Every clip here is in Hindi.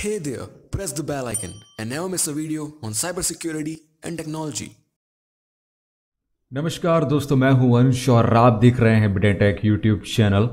Hey there, press the bell icon. And never miss a video on cybersecurity and technology. नमस्कार दोस्तों मैं हूँ अंश और आप देख रहे हैं बिडेटेक यूट्यूब चैनल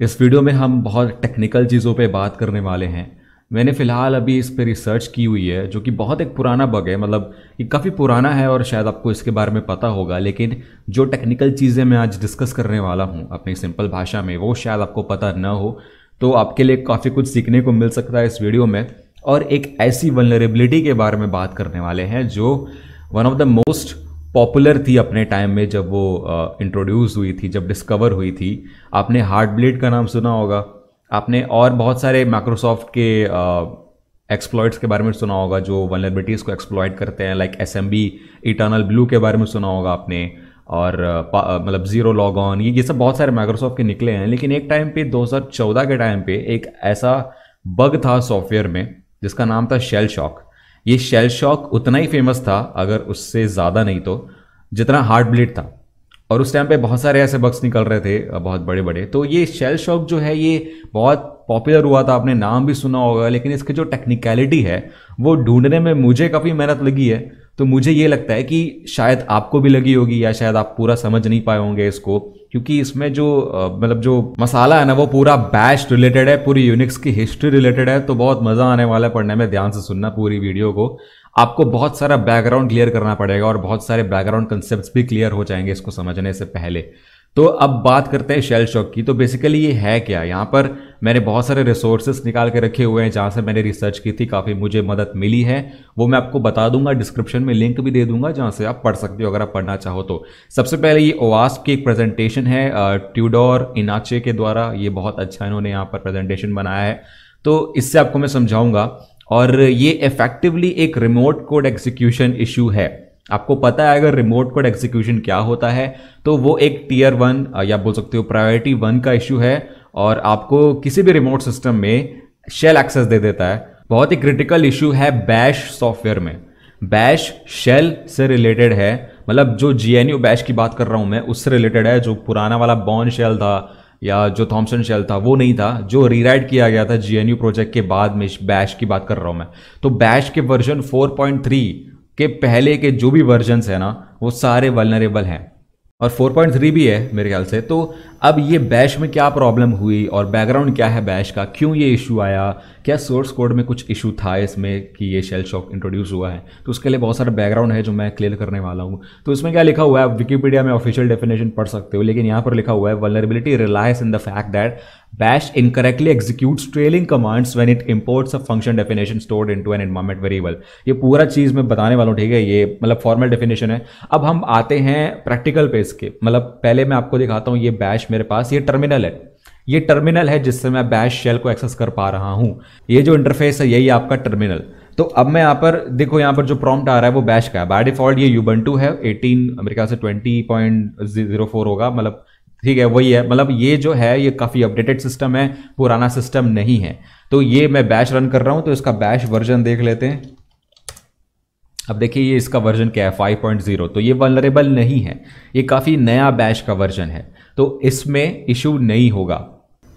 इस वीडियो में हम बहुत टेक्निकल चीज़ों पे बात करने वाले हैं। मैंने फ़िलहाल अभी इस पर रिसर्च की हुई है जो कि बहुत एक पुराना बग है। मतलब ये काफ़ी पुराना है और शायद आपको इसके बारे में पता होगा लेकिन जो टेक्निकल चीज़ें मैं आज डिस्कस करने वाला हूँ अपनी सिंपल भाषा में वो शायद आपको पता न हो। तो आपके लिए काफ़ी कुछ सीखने को मिल सकता है इस वीडियो में। और एक ऐसी वनरेबिलिटी के बारे में बात करने वाले हैं जो one of the most popular थी अपने टाइम में जब वो इंट्रोड्यूस हुई थी, जब डिस्कवर हुई थी। आपने हार्ट ब्लेड का नाम सुना होगा। आपने और बहुत सारे माइक्रोसॉफ्ट के एक्सप्लॉयट्स के बारे में सुना होगा, जो वनरेबिलिटीज़ को एक्सप्लॉयट करते हैं like S M Eternal Blue के बारे में सुना होगा आपने। और मतलब ज़ीरो लॉग ऑन, ये ये सब बहुत सारे माइक्रोसॉफ्ट के निकले हैं, लेकिन एक टाइम पे 2014 के टाइम पे, एक ऐसा बग था सॉफ्टवेयर में, जिसका नाम था शेल शॉक ये शेल शॉक उतना ही फ़ेमस था, अगर उससे ज़्यादा नहीं तो जितना हार्ट ब्लीड था। और उस टाइम पे बहुत सारे ऐसे बग्स निकल रहे थे बहुत बड़े बड़े तो ये शेल शॉक जो है, ये बहुत पॉपुलर हुआ था, आपने नाम भी सुना होगा, लेकिन इसकी जो टेक्निकलिटी है, वो ढूँढने में मुझे काफ़ी मेहनत लगी है। तो मुझे ये लगता है कि शायद आपको भी लगी होगी या शायद आप पूरा समझ नहीं पाए होंगे इसको, क्योंकि इसमें जो मतलब जो मसाला है ना, वो पूरा बैश रिलेटेड है, पूरी यूनिक्स की हिस्ट्री रिलेटेड है तो बहुत मज़ा आने वाला है पढ़ने में ध्यान से सुनना पूरी वीडियो को। आपको बहुत सारा बैकग्राउंड क्लियर करना पड़ेगा और बहुत सारे बैकग्राउंड कंसेप्ट भी क्लियर हो जाएँगे इसको समझने से पहले। तो अब बात करते हैं शेल शॉक की। तो बेसिकली ये है क्या? यहाँ पर मैंने बहुत सारे रिसोर्सेस निकाल के रखे हुए हैं जहाँ से मैंने रिसर्च की थी, काफ़ी मुझे मदद मिली है। वो मैं आपको बता दूँगा डिस्क्रिप्शन में लिंक भी दे दूँगा जहाँ से आप पढ़ सकते हो अगर आप पढ़ना चाहो तो। सबसे पहले ये ओवास की एक प्रेजेंटेशन है ट्यूडोर इनाचे के द्वारा। ये बहुत अच्छा इन्होंने यहाँ पर प्रेजेंटेशन बनाया है। तो इससे आपको मैं समझाऊँगा। और ये इफेक्टिवली एक रिमोट कोड एग्जीक्यूशन इशू है। आपको पता है अगर रिमोट कोड एग्जीक्यूशन क्या होता है तो वो एक टीयर वन या बोल सकते हो प्रायोरिटी वन का इशू है और आपको किसी भी रिमोट सिस्टम में शेल एक्सेस दे देता है। बहुत ही क्रिटिकल इशू है बैश सॉफ्टवेयर में। बैश शेल से रिलेटेड है। मतलब जो जी एन यू बैश की बात कर रहा हूँ मैं, उससे रिलेटेड है। जो पुराना वाला बॉन शेल था या जो थॉमसन शेल था, वो नहीं था। जो रीराइट किया गया था जी एन यू प्रोजेक्ट के बाद में बैश की बात कर रहा हूँ मैं। तो बैश के वर्जन 4.3 के पहले के जो भी वर्जन्स हैं ना, वो सारे वलनरेबल हैं। और 4.3 भी है मेरे ख्याल से तो अब ये बैश में क्या प्रॉब्लम हुई और बैकग्राउंड क्या है बैश का? क्यों ये इशू आया? क्या सोर्स कोड में कुछ इशू था इसमें कि ये शेल शॉक इंट्रोड्यूस हुआ है? तो उसके लिए बहुत सारा बैकग्राउंड है जो मैं क्लियर करने वाला हूँ। तो इसमें क्या लिखा हुआ है? विकीपीडिया में ऑफिशियल डेफिनेशन पढ़ सकते हो, लेकिन यहाँ पर लिखा हुआ है vulnerability relies in the fact that bash incorrectly executes trailing commands when it imports a function definition stored into an environment variable. ये पूरा चीज़ मैं बताने वाला हूँ, ठीक है? ये मतलब फॉर्मल डेफिनेशन है। अब हम आते हैं प्रैक्टिकल पेज के मतलब पहले मैं आपको दिखाता हूँ, ये बैश मेरे पास, ये टर्मिनल है। ये टर्मिनल है जिससे मैं बैश शेल को एक्सेस कर पा रहा हूँ। ये जो इंटरफेस है, यही आपका टर्मिनल तो अब मैं यहाँ पर, देखो यहाँ पर जो प्रॉम्प्ट आ रहा है, वो बैश का है। बाय डिफ़ॉल्ट ये यूबंटू है 18 अमेरिका से 20.04 होगा। मतलब ठीक है, वही है। मतलब ये जो है, ये काफ़ी अपडेटेड सिस्टम है, पुराना सिस्टम नहीं है। तो ये मैं बैच रन कर रहा हूँ तो इसका बैच वर्जन देख लेते हैं। अब देखिए, ये इसका वर्जन क्या है? 5.0 तो ये वनरेबल नहीं है। ये काफ़ी नया बैच का वर्जन है। तो इसमें इशू नहीं होगा।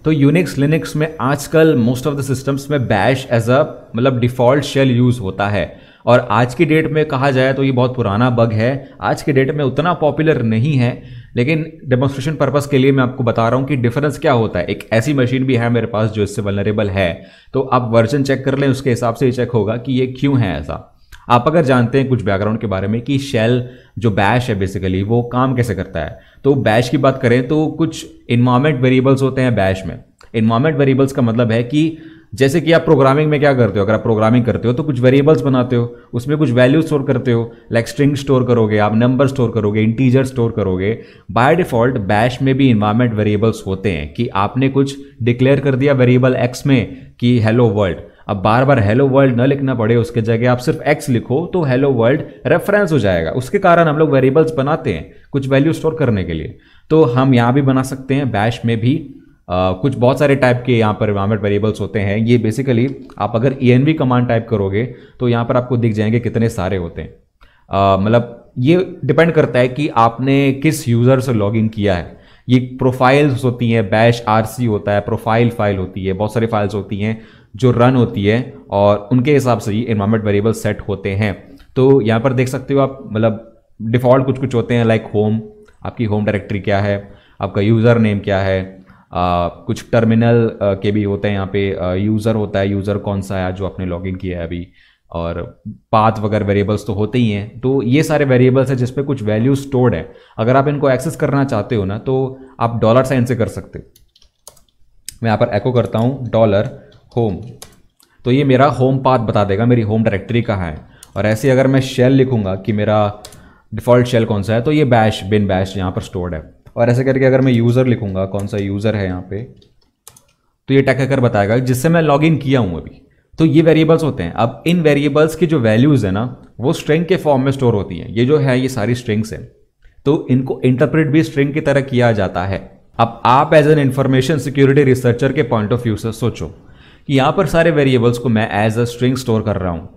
तो यूनिक्स लिनिक्स में आजकल मोस्ट ऑफ़ द सिस्टम्स में बैश एज अ मतलब डिफ़ॉल्ट शेल यूज़ होता है। और आज की डेट में कहा जाए तो ये बहुत पुराना बग है। आज के डेट में उतना पॉपुलर नहीं है, लेकिन डेमोन्स्ट्रेशन पर्पज़ के लिए मैं आपको बता रहा हूँ कि डिफरेंस क्या होता है। एक ऐसी मशीन भी है मेरे पास जो इससे वनरेबल है। तो आप वर्जन चेक कर लें, उसके हिसाब से ही चेक होगा कि ये क्यों है ऐसा। आप अगर जानते हैं कुछ बैकग्राउंड के बारे में कि शेल जो बैश है बेसिकली वो काम कैसे करता है। तो बैश की बात करें तो कुछ इन्वायरमेंट वेरिएबल्स होते हैं बैश में। इन्वायरमेंट वेरिएबल्स का मतलब है कि जैसे कि आप प्रोग्रामिंग में क्या करते हो, अगर आप प्रोग्रामिंग करते हो तो कुछ वेरिएबल्स बनाते हो, उसमें कुछ वैल्यू स्टोर करते हो लाइक स्ट्रिंग स्टोर करोगे, आप नंबर स्टोर करोगे इंटीजर स्टोर करोगे। बाय डिफ़ॉल्ट बैश में भी इन्वायरमेंट वेरिएबल्स होते हैं कि आपने कुछ डिक्लेयर कर दिया वेरिएबल एक्स में कि हेलो वर्ल्ड अब बार बार हेलो वर्ल्ड न लिखना पड़े उसके जगह आप सिर्फ़ एक्स लिखो तो हेलो वर्ल्ड रेफरेंस हो जाएगा। उसके कारण हम लोग वेरिएबल्स बनाते हैं कुछ वैल्यू स्टोर करने के लिए। तो हम यहाँ भी बना सकते हैं बैश में भी। Uh, कुछ बहुत सारे टाइप के यहाँ पर इन्वायरमेंट वेरिएबल्स होते हैं। ये बेसिकली आप अगर ई कमांड टाइप करोगे तो यहाँ पर आपको दिख जाएँगे कितने सारे होते हैं। मतलब ये डिपेंड करता है कि आपने किस यूज़र से लॉगिन किया है। ये प्रोफाइल्स होती हैं बैश आरसी होता है प्रोफ़ाइल फ़ाइल होती है बहुत सारी फाइल्स होती हैं। जो रन होती है और उनके हिसाब से ही इन्वायरमेंट वेरिएबल सेट होते हैं। तो यहाँ पर देख सकते हो आप मतलब डिफ़ॉल्ट कुछ कुछ होते हैं लाइक होम आपकी होम डायरेक्टरी क्या है आपका यूज़र नेम क्या है आ, कुछ टर्मिनल के भी होते हैं यहाँ पे यूज़र होता है यूज़र कौन सा है जो आपने लॉगिन किया है अभी और पाथ वगैरह वेरिएबल्स तो होते ही हैं। तो ये सारे वेरिएबल्स हैं जिसपे कुछ वैल्यू स्टोर्ड है। अगर आप इनको एक्सेस करना चाहते हो ना तो आप डॉलर साइन से कर सकते हो। मैं यहाँ पर एको करता हूँ डॉलर होम तो ये मेरा होम पाथ बता देगा, मेरी होम डायरेक्टरी कहाँ है। और ऐसे अगर मैं शेल लिखूँगा कि मेरा डिफ़ॉल्ट शेल कौन सा है तो ये बैश बिन बैश यहाँ पर स्टोर्ड है। और ऐसे करके अगर मैं यूज़र लिखूँगा, कौन सा यूज़र है यहाँ पे तो ये टैक कर बताएगा, जिससे मैं लॉग इन किया हूँ अभी। तो ये वेरिएबल्स होते हैं। अब इन वेरिएबल्स की जो वैल्यूज़ है ना, वो स्ट्रिंग के फॉर्म में स्टोर होती हैं। ये जो है, ये सारी स्ट्रिंग्स हैं। तो इनको इंटरप्रेट भी स्ट्रिंग की तरह किया जाता है। अब आप as an information security researcher के पॉइंट ऑफ़ व्यू से सोचो। कि यहाँ पर सारे वेरिएबल्स को मैं एज अ स्ट्रिंग स्टोर कर रहा हूँ।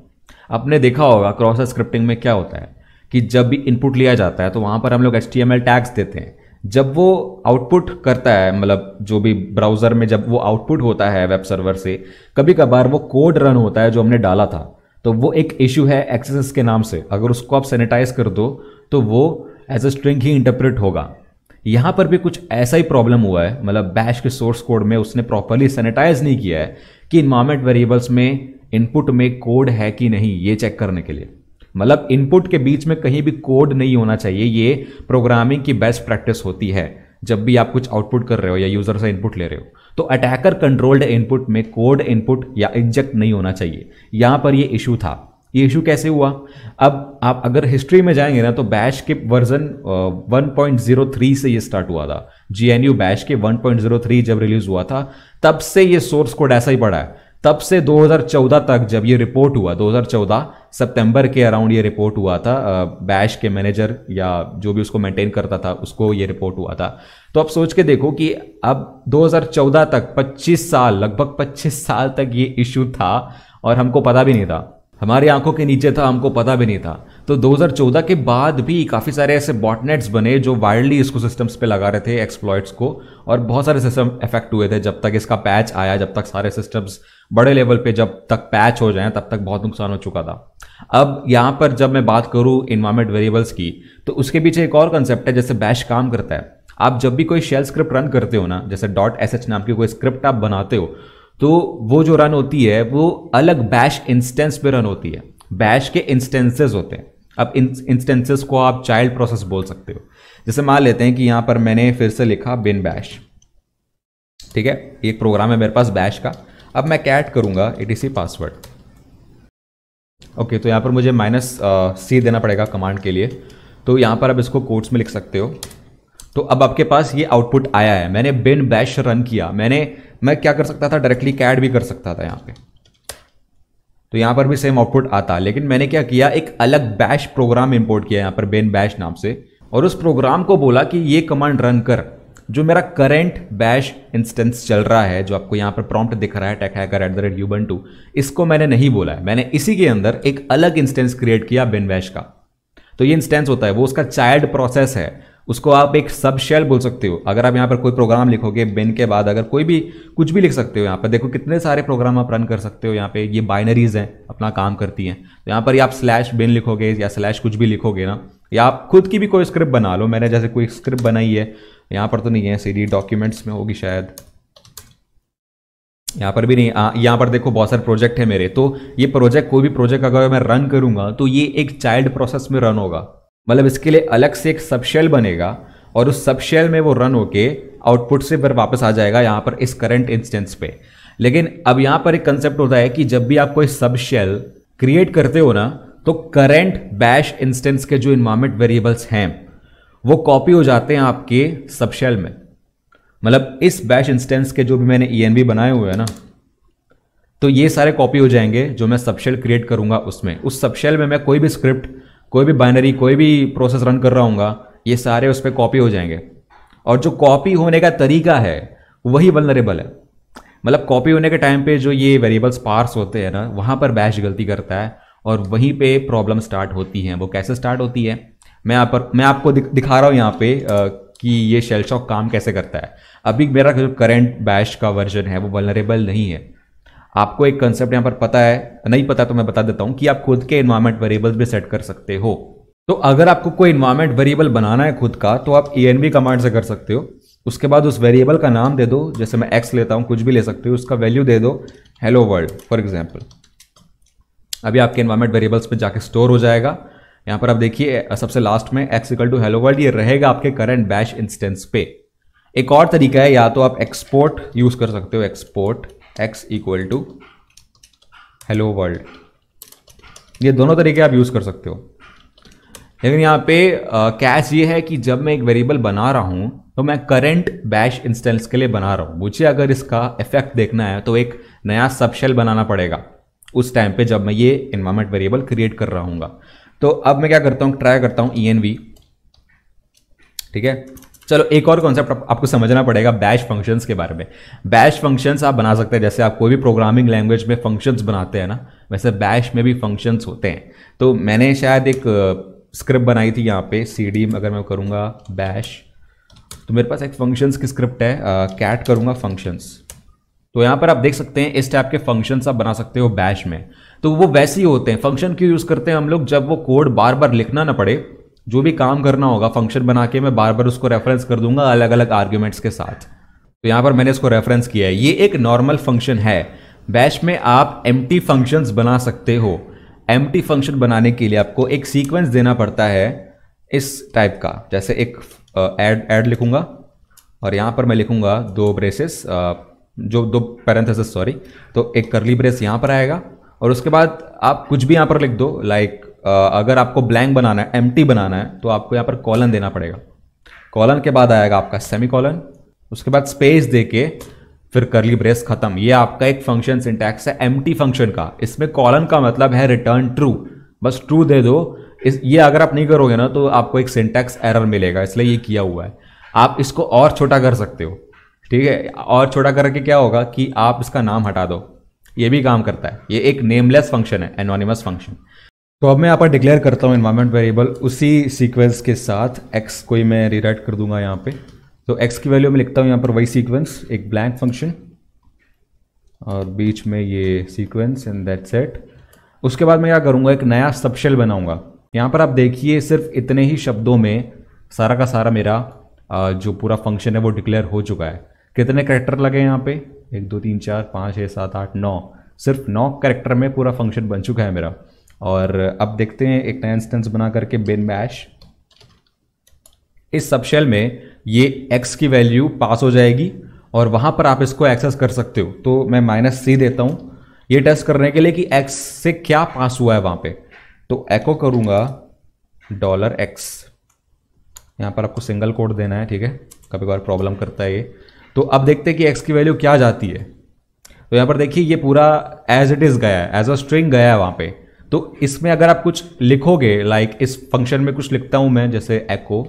आपने देखा होगा क्रॉस स्क्रिप्टिंग में क्या होता है कि जब भी इनपुट लिया जाता है तो वहाँ पर हम लोग एचटीएमएल टैग्स देते हैं। जब वो आउटपुट करता है मतलब जो भी ब्राउज़र में जब वो आउटपुट होता है वेब सर्वर से कभी कभार वो कोड रन होता है जो हमने डाला था। तो वो एक इशू है एक्सेस के नाम से। अगर उसको आप सैनिटाइज कर दो तो वो एज अ स्ट्रिंग ही इंटरप्रेट होगा। यहाँ पर भी कुछ ऐसा ही प्रॉब्लम हुआ है। मतलब बैश के सोर्स कोड में उसने प्रॉपरली सैनिटाइज नहीं किया है कि इन्वायरमेंट वेरिएबल्स में इनपुट में कोड है कि नहीं, ये चेक करने के लिए। मतलब इनपुट के बीच में कहीं भी कोड नहीं होना चाहिए, ये प्रोग्रामिंग की बेस्ट प्रैक्टिस होती है, जब भी आप कुछ आउटपुट कर रहे हो या यूज़र से इनपुट ले रहे हो। तो अटैकर कंट्रोल्ड इनपुट में कोड इनपुट या इंजेक्ट नहीं होना चाहिए। यहाँ पर ये इशू था। ये इशू कैसे हुआ? अब आप अगर हिस्ट्री में जाएँगे ना तो बैश के वर्जन 1.03 से ये स्टार्ट हुआ था। जी बैश के 1.03 जब रिलीज़ हुआ था, तब से ये सोर्स कोड ऐसा ही पड़ा है। तब से 2014 तक जब ये रिपोर्ट हुआ 2014 सितंबर के अराउंड ये रिपोर्ट हुआ था बैश के मैनेजर या जो भी उसको मेंटेन करता था, उसको ये रिपोर्ट हुआ था। तो आप सोच के देखो कि अब 2014 तक 25 साल, लगभग 25 साल तक ये इश्यू था और हमको पता भी नहीं था। हमारी आँखों के नीचे था, हमको पता भी नहीं था। तो 2014 के बाद भी काफ़ी सारे ऐसे बॉटनेट्स बने जो वाइल्डली इसको सिस्टम्स पे लगा रहे थे एक्सप्लॉइट्स को, और बहुत सारे सिस्टम इफ़ेक्ट हुए थे जब तक इसका पैच आया, जब तक सारे सिस्टम्स बड़े लेवल पे जब तक पैच हो जाए, तब तक बहुत नुकसान हो चुका था। अब यहाँ पर जब मैं बात करूँ इन्वायरमेंट वेरिएबल्स की तो उसके पीछे एक और कंसेप्ट है, जैसे बैश काम करता है। आप जब भी कोई शेल स्क्रिप्ट रन करते हो ना, जैसे डॉट एसएच नाम की कोई स्क्रिप्ट आप बनाते हो तो वो जो रन होती है, वो अलग बैश इंस्टेंस पे रन होती है। बैश के इंस्टेंसेस होते हैं। अब इंस्टेंसेस को आप चाइल्ड प्रोसेस बोल सकते हो। जैसे मान लेते हैं कि यहाँ पर मैंने फिर से लिखा बिन बैश ठीक है? एक प्रोग्राम है मेरे पास बैश का। अब मैं कैट करूँगा इट इसी पासवर्ड ओके तो यहाँ पर मुझे माइनस सी देना पड़ेगा कमांड के लिए। तो यहाँ पर आप इसको कोड्स में लिख सकते हो। तो अब आपके पास ये आउटपुट आया है। मैंने बिन बैश रन किया। मैंने मैं क्या कर सकता था? डायरेक्टली कैड भी कर सकता था यहाँ पे। तो यहाँ पर भी सेम आउटपुट आता। लेकिन मैंने क्या किया? एक अलग बैश प्रोग्राम इंपोर्ट किया यहाँ पर बेन बैश नाम से। और उस प्रोग्राम को बोला कि ये कमांड रन कर। जो मेरा करंट बैश इंस्टेंस चल रहा है, जो आपको यहाँ पर प्रॉम्प्ट दिख रहा है tech hacker at the rate Ubuntu इसको मैंने नहीं बोला है। मैंने इसी के अंदर एक अलग इंस्टेंस क्रिएट किया बेन बैश का। तो ये इंस्टेंस होता है, वो उसका चाइल्ड प्रोसेस है। उसको आप एक सब शेल बोल सकते हो। अगर आप यहाँ पर कोई प्रोग्राम लिखोगे बिन के बाद अगर कोई भी कुछ भी लिख सकते हो यहाँ पर। देखो कितने सारे प्रोग्राम आप रन कर सकते हो यहाँ पे। ये बाइनरीज हैं, अपना काम करती हैं। तो यहाँ पर आप स्लैश बिन लिखोगे या स्लैश कुछ भी लिखोगे ना, या आप खुद की भी कोई स्क्रिप्ट बना लो। मैंने जैसे कोई स्क्रिप्ट बनाई है, यहाँ पर तो नहीं है। सीडी डॉक्यूमेंट्स में होगी शायद। यहाँ पर भी नहीं यहाँ पर देखो बहुत सारे प्रोजेक्ट है मेरे। तो ये प्रोजेक्ट कोई भी प्रोजेक्ट अगर मैं रन करूँगा तो ये एक चाइल्ड प्रोसेस में रन होगा। मतलब इसके लिए अलग से एक सबशेल बनेगा और उस सबशेल में वो रन होके आउटपुट से फिर वापस आ जाएगा यहाँ पर इस करंट इंस्टेंस पे। लेकिन अब यहाँ पर एक कंसेप्ट होता है कि जब भी आप कोई सबशेल क्रिएट करते हो ना तो करंट बैश इंस्टेंस के जो इन्वायरमेंट वेरिएबल्स हैं, वो कॉपी हो जाते हैं आपके सबशेल में। मतलब इस बैश इंस्टेंस के जो भी मैंने ई बनाए हुए हैं ना तो ये सारे कॉपी हो जाएँगे जो मैं सबशेल क्रिएट करूँगा उसमें। उस सबशेल में मैं कोई भी स्क्रिप्ट कोई भी बाइनरी कोई भी प्रोसेस रन कर रहा हूँ ये सारे उस पर कॉपी हो जाएँगे। और जो कॉपी होने का तरीका है वही वलनरेबल है। मतलब कॉपी होने के टाइम पे जो ये वेरिएबल्स पार्स होते हैं ना वहाँ पर बैश गलती करता है और वहीं पे प्रॉब्लम स्टार्ट होती है। वो कैसे स्टार्ट होती है? मैं यहाँ पर मैं आपको दिख, रहा हूँ यहाँ पे आ, कि ये शेल शॉक काम कैसे करता है। अभी मेरा जो करेंट बैश का वर्जन है वो वलनरेबल नहीं है। आपको एक कंसेप्ट यहाँ पर पता है, नहीं पता तो मैं बता देता हूँ कि आप खुद के इन्वायरमेंट वेरिएबल्स भी सेट कर सकते हो। तो अगर आपको कोई इन्वायरमेंट वेरिएबल बनाना है खुद का तो आप ई कमांड से कर सकते हो। उसके बाद उस वेरिएबल का नाम दे दो, जैसे मैं एक्स लेता हूँ, कुछ भी ले सकते हो, उसका वैल्यू दे दो हेलो वर्ल्ड फॉर एग्ज़ाम्पल अभी आपके इन्वायरमेंट वेरिएबल्स पर जाके स्टोर हो जाएगा। यहाँ पर आप देखिए, सबसे लास्ट में X equal to hello world ये रहेगा आपके करंट बैश इंस्टेंस पे। एक और तरीका है, या तो आप एक्सपोर्ट यूज़ कर सकते हो export X equal to hello world ये दोनों तरीके आप यूज़ कर सकते हो। लेकिन यहाँ पे कैच ये है कि जब मैं एक वेरिएबल बना रहा हूँ तो मैं करंट बैश इंस्टेंस के लिए बना रहा हूँ। मुझे अगर इसका इफ़ेक्ट देखना है तो एक नया सबशेल बनाना पड़ेगा। उस टाइम पे जब मैं ये इन्वायरमेंट वेरिएबल क्रिएट कर रहा हूँ तो अब मैं क्या करता हूँ ट्राई करता हूँ ई ठीक है? चलो एक और कॉन्सेप्ट आप, आपको समझना पड़ेगा बैश फ़ंक्शंस के बारे में। बैश फ़ंक्शंस आप बना सकते हैं जैसे आप कोई भी प्रोग्रामिंग लैंग्वेज में फ़ंक्शंस बनाते हैं ना वैसे बैश में भी फ़ंक्शंस होते हैं। तो मैंने शायद एक स्क्रिप्ट बनाई थी यहाँ पे सी डी अगर मैं करूँगा बैश तो मेरे पास एक फ़ंक्शंस की स्क्रिप्ट है कैट करूँगा फ़ंक्शंस तो यहाँ पर आप देख सकते हैं इस टाइप के फ़ंक्शंस आप बना सकते हो बैश में। तो वो वैसे ही होते हैं फ़ंक्शन क्यों यूज़ करते हैं हम लोग जब वो कोड बार बार लिखना ना पड़े जो भी काम करना होगा फ़ंक्शन बना के मैं बार बार उसको रेफरेंस कर दूँगा अलग अलग आर्ग्यूमेंट्स के साथ। तो यहाँ पर मैंने इसको रेफरेंस किया है। ये एक नॉर्मल फ़ंक्शन है। बैश में आप एम फ़ंक्शंस बना सकते हो। एम टी फ़ंक्शन बनाने के लिए आपको एक सीक्वेंस देना पड़ता है इस टाइप का। जैसे एक एड एड लिखूँगा। और यहाँ पर मैं लिखूँगा दो ब्रेसेस जो, दो पैरेंथेसिस सॉरी तो एक करली ब्रेस यहाँ पर आएगा। और उसके बाद आप कुछ भी यहाँ पर लिख दो लाइक अगर आपको ब्लैंक बनाना है एम बनाना है तो आपको यहाँ पर कॉलन देना पड़ेगा। कॉलन के बाद आएगा आपका सेमी कॉलन उसके बाद स्पेस दे के फिर करली ब्रेस खत्म। ये आपका एक फ़ंक्शन सिंटैक्स है एम फ़ंक्शन का। इसमें कॉलन का मतलब है रिटर्न ट्रू बस ट्रू दे दो। इस, ये अगर आप नहीं करोगे ना तो आपको एक सिंटैक्स एरर मिलेगा, इसलिए ये किया हुआ है। आप इसको और छोटा कर सकते हो, ठीक है? और छोटा करके क्या होगा कि आप इसका नाम हटा दो। ये भी काम करता है। ये एक नेमलेस फ़ंक्शन है एनोनिमस फ़ंक्शन तो अब मैं यहाँ पर डिक्लेयर करता हूँ इन्वायरमेंट वेरिएबल उसी सीक्वेंस के साथ एक्स कोई मैं रिराइट कर दूँगा यहाँ पे। तो एक्स की वैल्यू में लिखता हूँ यहाँ पर वही सीक्वेंस एक ब्लैंक फ़ंक्शन और बीच में ये सीक्वेंस एंड दैट सेट उसके बाद मैं क्या करूँगा, एक नया सबशेल बनाऊँगा। यहाँ पर आप देखिए, सिर्फ़ इतने ही शब्दों में सारा का सारा मेरा जो पूरा फ़ंक्शन है वो डिक्लेयर हो चुका है। कितने करेक्टर लगे यहाँ पे? एक, दो, तीन, चार, पाँच, छः, सात, आठ, नौ। सिर्फ़ नौ करेक्टर में पूरा फ़ंक्शन बन चुका है मेरा। और अब देखते हैं एक नया इंस्टेंस बना करके बिन बैश इस सबशेल में ये x की वैल्यू पास हो जाएगी और वहाँ पर आप इसको एक्सेस कर सकते हो। तो मैं माइनस सी देता हूँ। ये टेस्ट करने के लिए कि x से क्या पास हुआ है वहाँ पे। तो एको करूँगा डॉलर एक्स यहाँ पर आपको सिंगल कोड देना है, ठीक है? कभी कभार प्रॉब्लम करता है ये। तो अब देखते हैं कि x की वैल्यू क्या जाती है। तो यहाँ पर देखिए, ये पूरा एज इट इज़ गया है एज अ स्ट्रिंग गया है वहाँ पे। तो इसमें अगर आप कुछ लिखोगे लाइक इस फ़ंक्शन में कुछ लिखता हूँ मैं, जैसे एको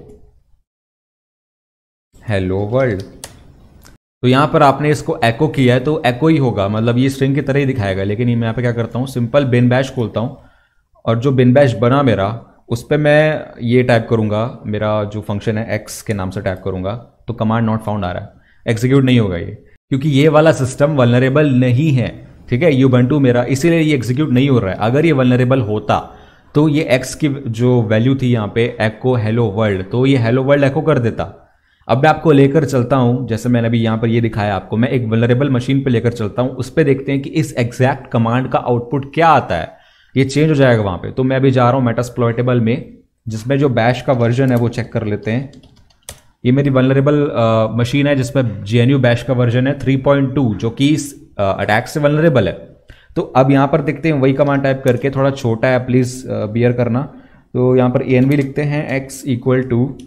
हेलो वर्ल्ड तो यहाँ पर आपने इसको एको किया है तो एको ही होगा। मतलब ये स्ट्रिंग की तरह ही दिखाएगा, लेकिन मैं यहाँ पे क्या करता हूँ सिंपल बिन बैश खोलता हूँ, और जो बिन बैश बना मेरा, उस पर मैं ये टाइप करूँगा, मेरा जो फ़ंक्शन है एक्स के नाम से टाइप करूँगा तो कमांड नॉट फाउंड आ रहा है। एग्जीक्यूट नहीं होगा ये, क्योंकि ये वाला सिस्टम वलनरेबल नहीं है। ठीक है यूबंटू मेरा, इसीलिए ये एग्जीक्यूट नहीं हो रहा है। अगर ये वनरेबल होता तो ये एक्स की जो वैल्यू थी यहाँ पे एको हेलो वर्ल्ड तो ये हेलो वर्ल्ड एको कर देता। अब मैं आपको लेकर चलता हूँ, जैसे मैंने अभी यहाँ पर ये दिखाया आपको, मैं एक वनरेबल मशीन पे लेकर चलता हूँ, उस पर देखते हैं कि इस एग्जैक्ट कमांड का आउटपुट क्या आता है। ये चेंज हो जाएगा वहाँ पे। तो मैं अभी जा रहा हूँ मेटास्प्लॉयटेबल में, जिसमें जो बैश का वर्जन है वो चेक कर लेते हैं। ये मेरी वनरेबल मशीन है, जिसमें जे एन बैश का वर्जन है 3.2 जो कि अटैक से वनरेबल है। तो अब यहाँ पर देखते हैं, वही कमांड टाइप करके थोड़ा छोटा है प्लीज़ बियर करना। तो यहाँ पर ए लिखते हैं एक्स इक्वल टू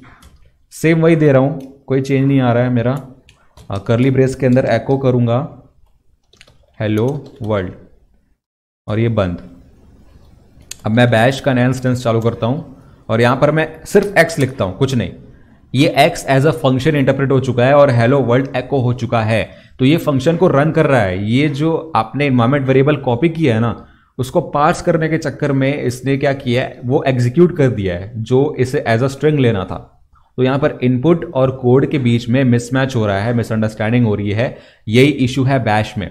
सेम वही दे रहा हूँ, कोई चेंज नहीं आ रहा है मेरा। करली ब्रेस के अंदर एको करूँगा। हेलो वर्ल्ड और ये बंद। अब मैं बैश का नया इंस्टेंस चालू करता हूँ, और यहाँ पर मैं सिर्फ़ एक्स लिखता हूँ, कुछ नहीं। ये X as a function interpret हो चुका है, और हेलो वर्ल्ड एको हो चुका है। तो ये फ़ंक्शन को रन कर रहा है। ये जो आपने इन्वायरमेंट वेरिएबल कॉपी किया है ना, उसको पार्स करने के चक्कर में इसने क्या किया है? वो एग्जीक्यूट कर दिया है, जो इसे एज अ स्ट्रिंग लेना था। तो यहाँ पर इनपुट और कोड के बीच में मिसमैच हो रहा है मिसअंडरस्टैंडिंग हो रही है। यही इशू है बैश में।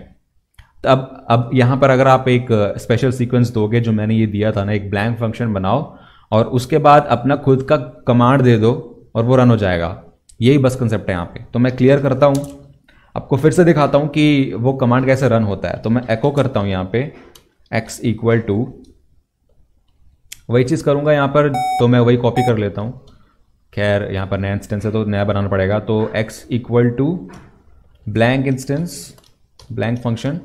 तो अब अब यहाँ पर अगर आप एक स्पेशल सीक्वेंस दोगे, जो मैंने ये दिया था ना, एक ब्लैंक फ़ंक्शन बनाओ, और उसके बाद अपना खुद का कमांड दे दो, और वो रन हो जाएगा। यही बस कंसेप्ट है यहाँ पे। तो मैं क्लियर करता हूँ। आपको फिर से दिखाता हूँ कि वो कमांड कैसे रन होता है। तो मैं एको करता हूँ यहाँ पे, x इक्वल टू वही चीज़ करूँगा यहाँ पर तो मैं वही कॉपी कर लेता हूँ। खैर, यहाँ पर नया इंस्टेंस है तो नया बनाना पड़ेगा। तो x equal to blank instance blank function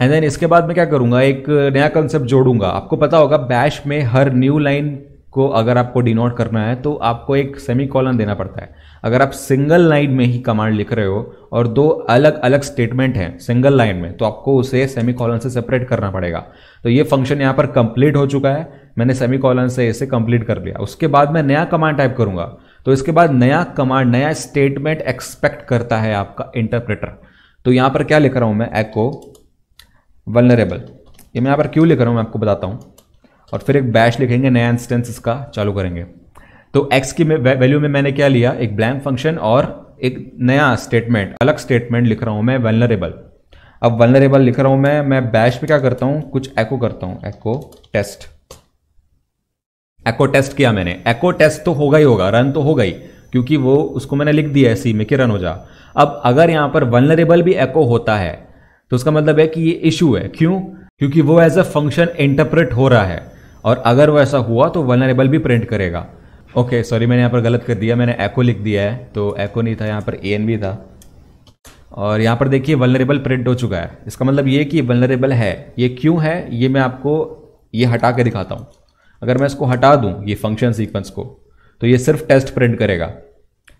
and then इसके बाद मैं क्या करूँगा, एक नया कंसेप्ट जोड़ूँगा। आपको पता होगा बैश में हर न्यू लाइन को अगर आपको डिनोट करना है तो आपको एक सेमी कॉलन देना पड़ता है। अगर आप सिंगल लाइन में ही कमांड लिख रहे हो और दो अलग अलग स्टेटमेंट हैं सिंगल लाइन में तो आपको उसे सेमी कॉलन से सेपरेट करना पड़ेगा। तो ये फ़ंक्शन यहाँ पर कंप्लीट हो चुका है। मैंने सेमी कॉलन से इसे कंप्लीट कर लिया। उसके बाद मैं नया कमांड टाइप करूँगा। तो इसके बाद नया कमांड नया स्टेटमेंट एक्सपेक्ट करता है आपका इंटरप्रेटर तो यहाँ पर क्या लिख रहा हूँ मैं? एको वलनरेबल ये मैं यहाँ पर क्यों लिख रहा हूँ? मैं आपको बताता हूँ। और फिर एक बैश लिखेंगे, नया इंस्टेंस इसका चालू करेंगे। तो एक्स की वैल्यू में मैंने क्या लिया? एक ब्लैंक फ़ंक्शन और एक नया स्टेटमेंट अलग स्टेटमेंट लिख रहा हूँ मैं वलनरेबल अब वलनरेबल लिख रहा हूँ मैं मैं बैश पे क्या करता हूँ? कुछ एको करता हूँ. एको टेस्ट एको टेस्ट किया मैंने. एको टेस्ट तो होगा ही होगा रन तो होगा ही, क्योंकि वो उसको मैंने लिख दिया है सी में कि रन हो जा। अब अगर यहाँ पर वनरेबल भी एको होता है तो उसका मतलब है कि ये इशू है. क्यों? क्योंकि वो एज अ फ़ंक्शन इंटरप्रेट हो रहा है, और अगर वो ऐसा हुआ तो वनरेबल भी प्रिंट करेगा। ओके okay, सॉरी मैंने यहाँ पर गलत कर दिया। मैंने एको लिख दिया है तो एको नहीं था यहाँ पर ए था। और यहाँ पर देखिए वनरेबल प्रिंट हो चुका है। इसका मतलब ये कि वनरेबल है। ये क्यों है? ये मैं आपको ये हटा के दिखाता हूँ। अगर मैं इसको हटा दूँ ये फ़ंक्शन सीक्वेंस को तो ये सिर्फ़ टेस्ट प्रिंट करेगा।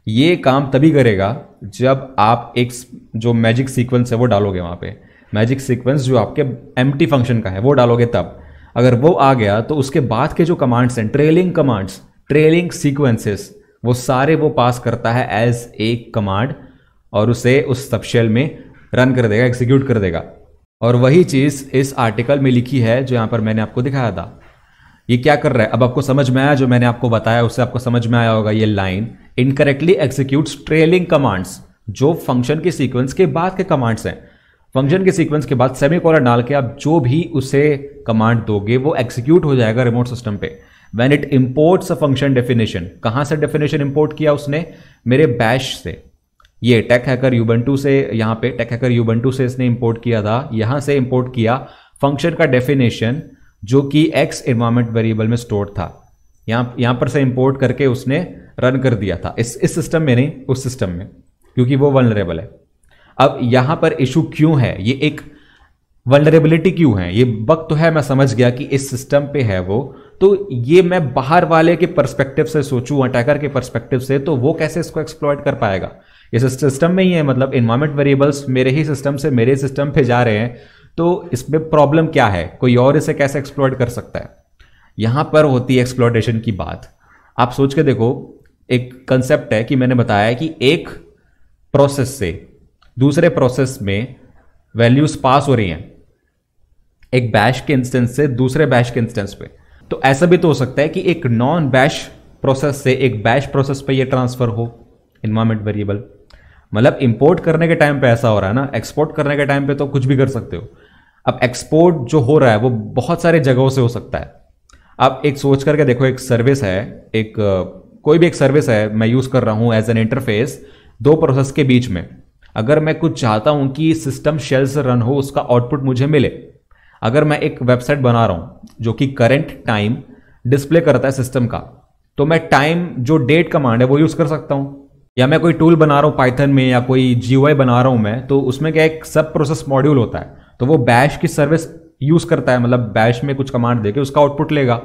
ये काम तभी करेगा जब आप एक जो मैजिक सीक्वेंस है वो डालोगे वहाँ पे। मैजिक सीक्वेंस जो आपके एम फ़ंक्शन का है वो डालोगे तब। अगर वो आ गया तो उसके बाद के जो कमांड्स हैं ट्रेलिंग कमांड्स ट्रेलिंग सीक्वेंसेस, वो सारे वो पास करता है एज एक कमांड और उसे उस सबशेल में रन कर देगा एग्जीक्यूट कर देगा। और वही चीज़ इस आर्टिकल में लिखी है जो यहाँ पर मैंने आपको दिखाया था। ये क्या कर रहा है? अब आपको समझ में आया, जो मैंने आपको बताया, उससे आपको समझ में आया होगा ये line incorrectly executes trailing commands जो फ़ंक्शन के सीक्वेंस के बाद के कमांड्स हैं। फ़ंक्शन के सीक्वेंस के बाद सेमी कॉलर डाल के आप जो भी उसे कमांड दोगे, वो एग्जीक्यूट हो जाएगा रिमोट सिस्टम पे। When it imports a function definition कहाँ से डेफिनेशन इंपोर्ट किया उसने? मेरे बैश से। ये टेक हैकर यूबंटू से, यहाँ पे टेक हैकर यूबंटू से इसने इंपोर्ट किया था। यहाँ से इंपोर्ट किया फ़ंक्शन का डेफिनेशन जो कि एक्स इन्वायरमेंट वेरिएबल में स्टोर था। यहाँ यहाँ पर से इंपोर्ट करके उसने रन कर दिया था। इस इस सिस्टम में नहीं, उस सिस्टम में, क्योंकि वो वनरेबल है। अब यहाँ पर इशू क्यों है? ये एक वनरेबिलिटी क्यों है? ये बग तो है, मैं समझ गया कि इस सिस्टम पे है वो। तो ये मैं बाहर वाले के परस्पेक्टिव से सोचूं अटैकर के परस्पेक्टिव से तो वो कैसे इसको एक्सप्लॉयट कर पाएगा? इस सिस्टम में ही है मतलब इन्वायरमेंट वेरिएबल्स मेरे ही सिस्टम से मेरे सिस्टम पे जा रहे हैं तो इसमें प्रॉब्लम क्या है? कोई और इसे कैसे एक्सप्लॉयट कर सकता है? यहाँ पर होती है एक्सप्लॉयटेशन की बात। आप सोच के देखो, एक कंसेप्ट है कि मैंने बताया कि एक प्रोसेस से दूसरे प्रोसेस में वैल्यूज़ पास हो रही हैं। एक बैश के इंस्टेंस से दूसरे बैश के इंस्टेंस पे। तो ऐसा भी तो हो सकता है कि एक नॉन बैश प्रोसेस से एक बैश प्रोसेस पे ये ट्रांसफ़र हो इन्वायरमेंट वेरिएबल मतलब इंपोर्ट करने के टाइम पे ऐसा हो रहा है ना एक्सपोर्ट करने के टाइम पे तो कुछ भी कर सकते हो. अब एक्सपोर्ट जो हो रहा है, वो बहुत सारे जगहों से हो सकता है. अब एक सोच करके देखो, एक सर्विस है, एक, कोई भी एक सर्विस है, मैं यूज़ कर रहा हूँ एज एन इंटरफेस दो प्रोसेस के बीच में. अगर मैं कुछ चाहता हूँ कि सिस्टम शेल से रन हो, उसका आउटपुट मुझे मिले अगर मैं एक वेबसाइट बना रहा हूँ, जो कि करंट टाइम डिस्प्ले करता है सिस्टम का तो मैं टाइम जो डेट कमांड है, वो यूज़ कर सकता हूँ। या मैं कोई टूल बना रहा हूँ पाइथन में, या कोई जी बना रहा हूँ मैं तो उसमें क्या एक सब प्रोसेस मॉड्यूल होता है। तो वो बैश की सर्विस यूज़ करता है मतलब बैश में कुछ कमांड देके उसका आउटपुट लेगा।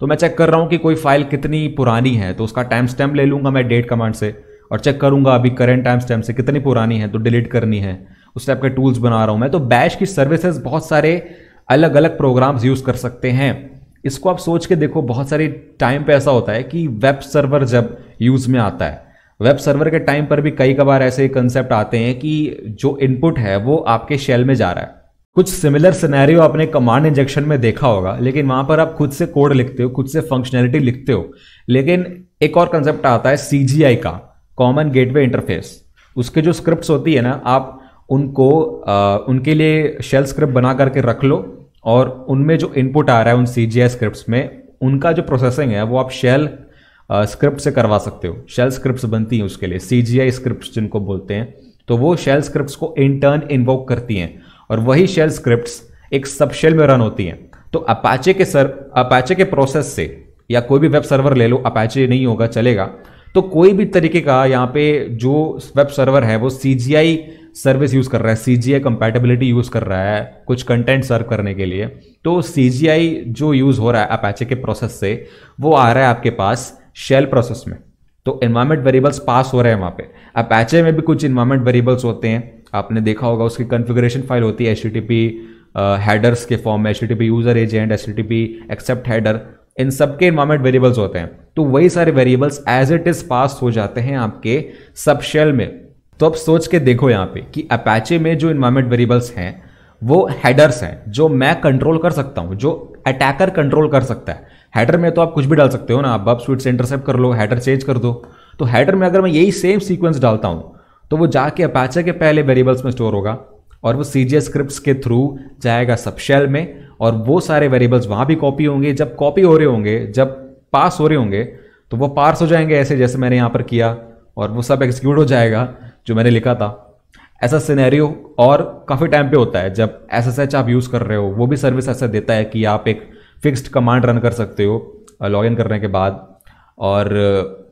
तो मैं चेक कर रहा हूँ कि कोई फ़ाइल कितनी पुरानी है तो उसका टाइम स्टैम्प ले लूँगा मैं डेट कमांड से, और चेक करूँगा अभी करंट टाइम स्टैम्प से कितनी पुरानी है तो डिलीट करनी है। उस टाइप के टूल्स बना रहा हूँ मैं। तो बैश की सर्विसेज़ बहुत सारे अलग अलग प्रोग्राम्स यूज़ कर सकते हैं। इसको आप सोच के देखो बहुत सारी टाइम पे ऐसा होता है कि वेब सर्वर जब यूज़ में आता है वेब सर्वर के टाइम पर भी कई कबार ऐसे कंसेप्ट आते हैं कि जो इनपुट है वो आपके शेल में जा रहा है। कुछ सिमिलर सिनेरियो आपने कमांड इंजेक्शन में देखा होगा लेकिन वहाँ पर आप खुद से कोड लिखते हो खुद से फंक्शनैलिटी लिखते हो। लेकिन एक और कंसेप्ट आता है सीजीआई का कॉमन गेटवे इंटरफेस उसके जो स्क्रिप्ट होती है ना आप उनको आ, उनके लिए शेल स्क्रिप्ट बना करके रख लो और उनमें जो इनपुट आ रहा है उन सी जी आई स्क्रिप्ट में, उनका जो प्रोसेसिंग है, वो आप शेल स्क्रिप्ट से करवा सकते हो। शेल स्क्रिप्ट बनती हैं उसके लिए। सी जी आई स्क्रिप्ट जिनको बोलते हैं तो वो शेल स्क्रिप्ट को इन टर्न इन्वोक करती हैं। और वही शेल स्क्रिप्ट एक सब शेल में रन होती हैं। तो अपाचे के सर अपाचे के प्रोसेस से, या कोई भी वेब सर्वर ले लो अपाचे नहीं होगा, चलेगा। तो कोई भी तरीके का यहाँ पे जो वेब सर्वर है, वो CGI सर्विस यूज़ कर रहा है सी जी कंपैटिबिलिटी यूज़ कर रहा है, कुछ कंटेंट सर्व करने के लिए तो सीजीआई जो यूज़ हो रहा है अपैचे के प्रोसेस से, वो आ रहा है आपके पास शेल प्रोसेस में। तो इन्वायरमेंट वेरिएबल्स पास हो रहे हैं वहाँ पे। अपाचे में भी कुछ इन्वायरमेंट वेरिएबल्स होते हैं। आपने देखा होगा उसकी कन्फिग्रेशन फ़ाइल होती है एच हेडर्स के फॉर्म में H user agent H accept header इन सब के इन्वायरमेंट वेरिएबल्स होते हैं। तो वही सारे variables as it is pass हो जाते हैं आपके सब शेल में। तो अब सोच के देखो यहाँ पे कि अपैचे में जो इन्वायरमेंट वेरिएबल्स हैं, वो हेडर्स हैं, जो मैं कंट्रोल कर सकता हूँ, जो अटैकर कंट्रोल कर सकता है। हेडर में तो आप कुछ भी डाल सकते हो ना, आप स्वीट से इंटरसेप्ट कर लो हेडर चेंज कर दो। तो हेडर में अगर मैं यही सेम सीक्वेंस डालता हूँ तो वो जाके अपैचे के पहले वेरिएबल्स में स्टोर होगा और वो सी स्क्रिप्ट के थ्रू जाएगा सब शेल में और वो सारे वेरिएबल्स वहाँ भी कॉपी होंगे। जब कॉपी हो रहे होंगे, जब पास हो रहे होंगे तो वो पार्स हो जाएँगे ऐसे जैसे मैंने यहाँ पर किया और वो सब एग्जीक्यूट हो जाएगा। जो मैंने लिखा था, ऐसा सिनेरियो और काफ़ी टाइम पे होता है जब एस एस आप यूज़ कर रहे हो, वो भी सर्विस ऐसा देता है कि आप एक फिक्स्ड कमांड रन कर सकते हो लॉग इन करने के बाद। और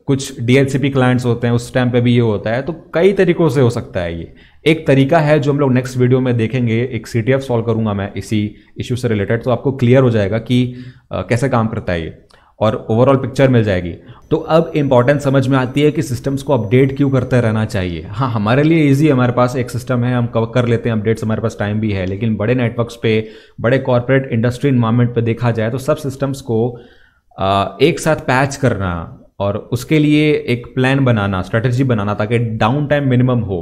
कुछ डी क्लाइंट्स होते हैं, उस टाइम पे भी ये होता है तो कई तरीकों से हो सकता है ये। एक तरीका है जो हम लोग नेक्स्ट वीडियो में देखेंगे, एक सी टी एफ़ सॉल्व करूँगा मैं इसी इशू से रिलेटेड तो आपको क्लियर हो जाएगा कि कैसे काम करता है ये। और ओवरऑल पिक्चर मिल जाएगी। तो अब इंपॉर्टेंट समझ में आती है कि सिस्टम्स को अपडेट क्यों करते रहना चाहिए। हाँ हमारे लिए इजी हमारे पास एक सिस्टम है, हम कवर कर लेते हैं अपडेट्स हमारे पास टाइम भी है, लेकिन बड़े नेटवर्क्स पे, बड़े कॉर्पोरेट इंडस्ट्री इन्वायरमेंट पे देखा जाए तो सब सिस्टम्स को एक साथ पैच करना और उसके लिए एक प्लान बनाना स्ट्रेटजी बनाना ताकि डाउन टाइम मिनिमम हो।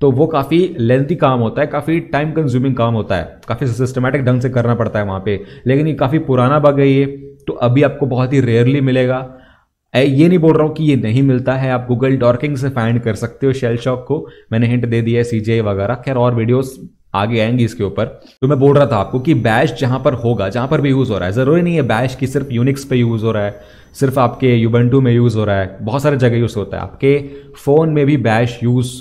तो वो काफ़ी लेंथी काम होता है, काफ़ी टाइम कंज्यूमिंग काम होता है। काफ़ी सिस्टमेटिक ढंग से करना पड़ता है वहाँ पे। लेकिन ये काफ़ी पुराना बग है ये तो अभी आपको बहुत ही रेयरली मिलेगा। ये नहीं बोल रहा हूँ कि ये नहीं मिलता है। आप गूगल डॉर्किंग से फाइंड कर सकते हो शेल शॉक को। मैंने हिंट दे दिया है सी वगैरह। खैर, और वीडियोस आगे आएँगी इसके ऊपर। तो मैं बोल रहा था आपको कि बैश जहाँ पर होगा, जहाँ पर भी यूज़ हो रहा है। ज़रूरी नहीं है बैश की सिर्फ़ यूनिक्स पे यूज़ हो रहा है, सिर्फ़ आपके यूबेंटू में यूज़ हो रहा है। बहुत सारे जगह यूज़ होता है। आपके फ़ोन में भी बैश यूज़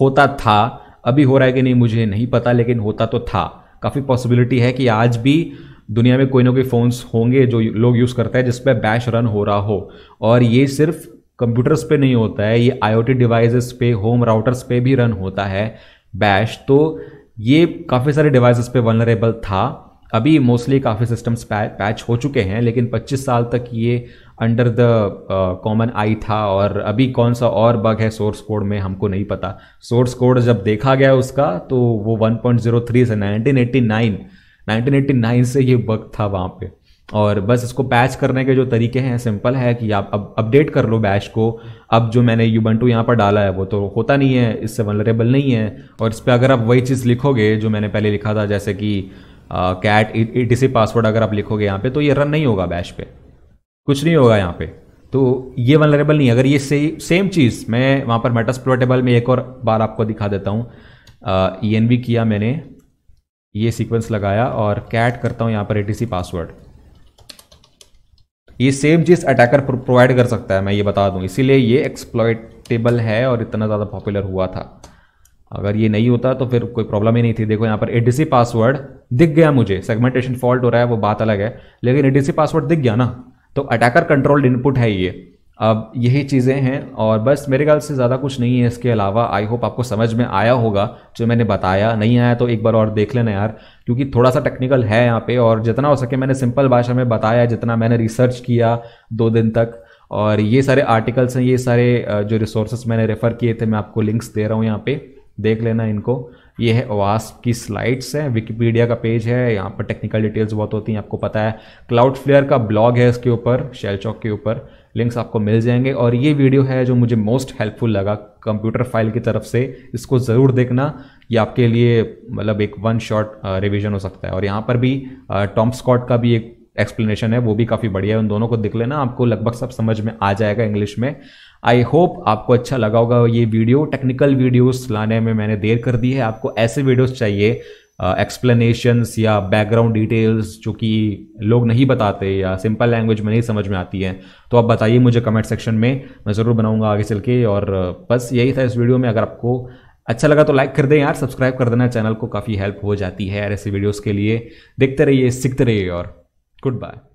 होता था। अभी हो रहा है कि नहीं मुझे नहीं पता, लेकिन होता तो था। काफ़ी पॉसिबिलिटी है कि आज भी दुनिया में कोई ना कोई फ़ोन्स होंगे जो लोग यूज़ करते हैं, जिस पर बैश रन हो रहा हो। और ये सिर्फ़ कंप्यूटर्स पे नहीं होता है, ये आईओटी डिवाइसेस पे होम राउटर्स पे भी रन होता है बैश तो ये काफ़ी सारे डिवाइसेस पे वनरेबल था। अभी मोस्टली काफ़ी सिस्टम्स पैच हो चुके हैं, लेकिन 25 साल तक ये अंडर द कॉमन आई था और अभी कौन सा और बग है सोर्स कोड में हमको नहीं पता। सोर्स कोड जब देखा गया उसका तो वो 1.03 से 1989 1989 से ये बग था वहाँ पे। और बस इसको पैच करने के जो तरीके हैं सिंपल है कि आप अब अपडेट कर लो बैच को। अब जो मैंने यूबंटू यहाँ पर डाला है, वो तो होता नहीं है, इससे वनरेबल नहीं है। और इस पर अगर आप वही चीज़ लिखोगे, जो मैंने पहले लिखा था, जैसे कि कैट ई पासवर्ड अगर आप लिखोगे यहाँ पे तो ये रन नहीं होगा बैच पे। कुछ नहीं होगा यहाँ पे। तो ये वनरेबल नहीं अगर ये से, सेम चीज़ मैं वहाँ पर मेटास्प्लोटेबल में एक और बार आपको दिखा देता हूँ। ई एन वी किया मैंने। ये सीक्वेंस लगाया और कैट करता हूँ यहाँ पर एडीसी पासवर्ड ये सेम चीज़ अटैकर प्रोवाइड कर सकता है मैं ये बता दूँ। इसीलिए ये एक्सप्लॉयटेबल है और इतना ज़्यादा पॉपुलर हुआ था। अगर ये नहीं होता तो फिर कोई प्रॉब्लम ही नहीं थी। देखो यहाँ पर एडीसी पासवर्ड दिख गया मुझे। सेगमेंटेशन फॉल्ट हो रहा है वो बात अलग है। लेकिन एडीसी पासवर्ड दिख गया ना। तो अटैकर कंट्रोल्ड इनपुट है ये। अब यही चीज़ें हैं और बस मेरे ख्याल से ज़्यादा कुछ नहीं है इसके अलावा। आई होप आपको समझ में आया होगा जो मैंने बताया। नहीं आया तो एक बार और देख लेना यार, क्योंकि थोड़ा सा टेक्निकल है यहाँ पे और जितना हो सके मैंने सिंपल भाषा में बताया, जितना मैंने रिसर्च किया दो दिन तक। और ये सारे आर्टिकल्स हैं, ये सारे जो रिसोर्सेस मैंने रेफ़र किए थे, मैं आपको लिंक्स दे रहा हूँ यहाँ पे। देख लेना इनको। ये है वास्प की स्लाइड्स है। विकीपीडिया का पेज है, यहाँ पर टेक्निकल डिटेल्स बहुत होती हैं, आपको पता है। क्लाउड फ्लेयर का ब्लॉग है इसके ऊपर शेल चौक के ऊपर। लिंक्स आपको मिल जाएँगे और ये वीडियो है जो मुझे मोस्ट हेल्पफुल लगा कंप्यूटर फ़ाइल की तरफ़ से। इसको ज़रूर देखना, ये आपके लिए मतलब एक वन शॉट रिविजन हो सकता है। और यहाँ पर भी टॉम स्कॉट का भी एक एक्सप्लेनेशन है, वो भी काफ़ी बढ़िया है। उन दोनों को देख लेना, आपको लगभग सब समझ में आ जाएगा इंग्लिश में। आई होप आपको अच्छा लगा होगा। ये वीडियो टेक्निकल वीडियोस लाने में मैंने देर कर दी है। आपको ऐसे वीडियोस चाहिए एक्सप्लेनेशंस uh, या बैकग्राउंड डिटेल्स जो कि लोग नहीं बताते या सिंपल लैंग्वेज में नहीं समझ में आती है तो आप बताइए मुझे कमेंट सेक्शन में। मैं ज़रूर बनाऊँगा आगे चल के और बस यही था इस वीडियो में। अगर आपको अच्छा लगा तो लाइक कर दें यार सब्सक्राइब कर देना। चैनल को काफ़ी हेल्प हो जाती है यार ऐसे वीडियोज़ के लिए। देखते रहिए सीखते रहिए और गुड बाय